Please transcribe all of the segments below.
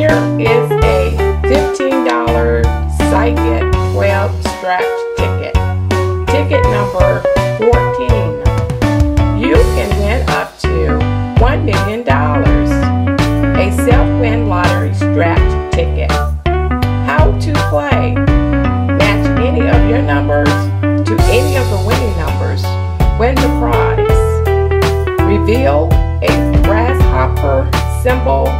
Here is a $15 Psychic 12 scratch ticket. Ticket number 14. You can win up to $1 million. A self-win lottery scratch ticket. How to play. Match any of your numbers to any of the winning numbers. Win the prize. Reveal a grasshopper symbol.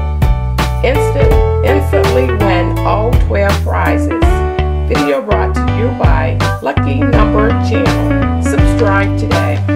You by Lucky Number Channel. Subscribe today.